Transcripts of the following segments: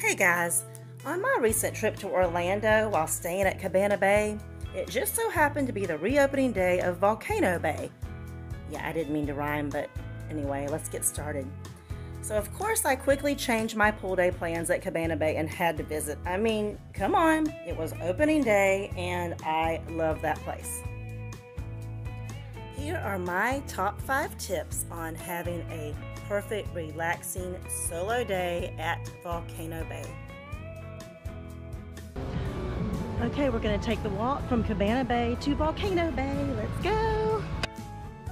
Hey guys, on my recent trip to Orlando while staying at Cabana Bay, it just so happened to be the reopening day of Volcano Bay. Yeah, I didn't mean to rhyme, but anyway, let's get started. So, of course, I quickly changed my pool day plans at Cabana Bay and had to visit. I mean, come on, it was opening day and I love that place. Here are my top five tips on having a perfect, relaxing solo day at Volcano Bay. Okay, we're going to take the walk from Cabana Bay to Volcano Bay. Let's go!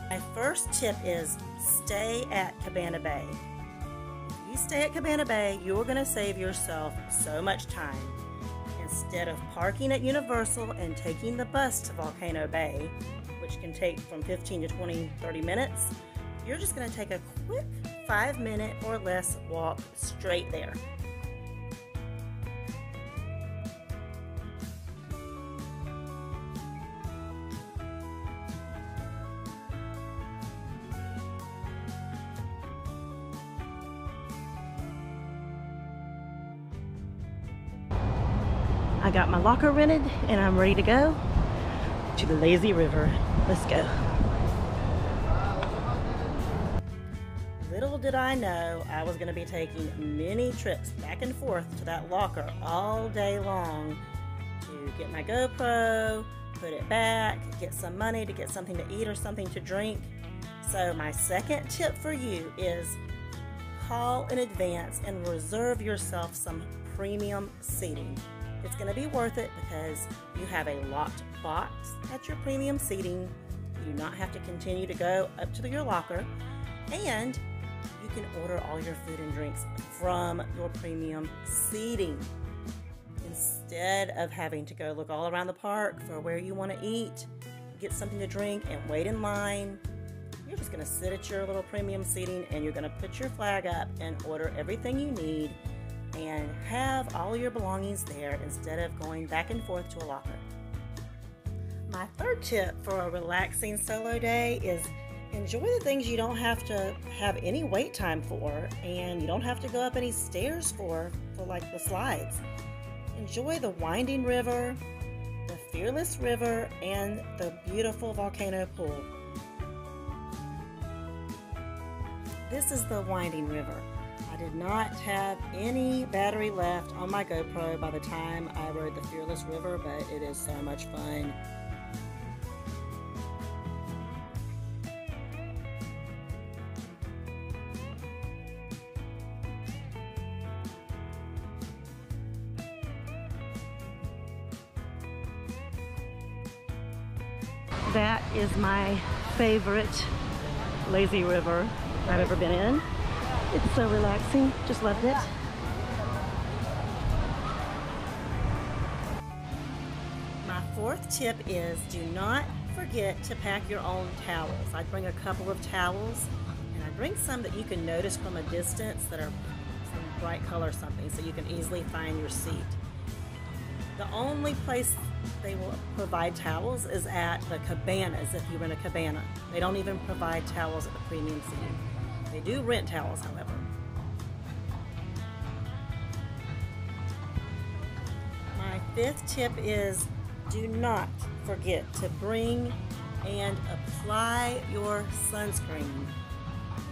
My first tip is stay at Cabana Bay. If you stay at Cabana Bay, you're going to save yourself so much time. Instead of parking at Universal and taking the bus to Volcano Bay, which can take from 15 to 20, 30 minutes, you're just going to take a quick five minute or less walk straight there. I got my locker rented and I'm ready to go to the lazy river. Let's go. Little did I know I was going to be taking many trips back and forth to that locker all day long to get my GoPro, put it back, get some money to get something to eat or something to drink. So, my second tip for you is call in advance and reserve yourself some premium seating. It's going to be worth it because you have a locked box at your premium seating. You do not have to continue to go up to your locker. And you can order all your food and drinks from your premium seating instead of having to go look all around the park for where you want to eat, get something to drink, and wait in line. You're just going to sit at your little premium seating and you're going to put your flag up and order everything you need and have all your belongings there instead of going back and forth to a locker. My third tip for a relaxing solo day is enjoy the things you don't have to have any wait time for and you don't have to go up any stairs for for like the slides. Enjoy the winding river, the fearless river, and the beautiful volcano pool. This is the winding river. I did not have any battery left on my GoPro by the time I rode the Fearless River, but it is so much fun. That is my favorite lazy river I've ever been in. It's so relaxing, just loved it. My fourth tip is do not forget to pack your own towels. I bring a couple of towels and I bring some that you can notice from a distance that are some bright color something so you can easily find your seat. The only place they will provide towels is at the cabanas if you rent a cabana. They don't even provide towels at the premium seating. They do rent towels, however. My fifth tip is do not forget to bring and apply your sunscreen.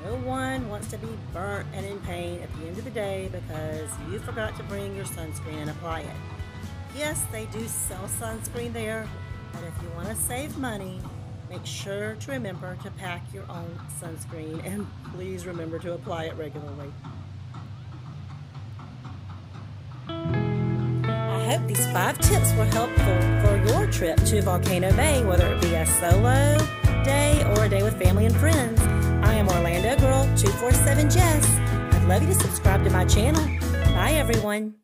No one wants to be burnt and in pain at the end of the day because you forgot to bring your sunscreen and apply it. Yes, they do sell sunscreen there, but if you want to save money, Make sure to remember to pack your own sunscreen and please remember to apply it regularly. I hope these five tips were helpful for your trip to Volcano Bay, whether it be a solo day or a day with family and friends. I am Orlando Girl 247 Jess. I'd love you to subscribe to my channel. Bye everyone.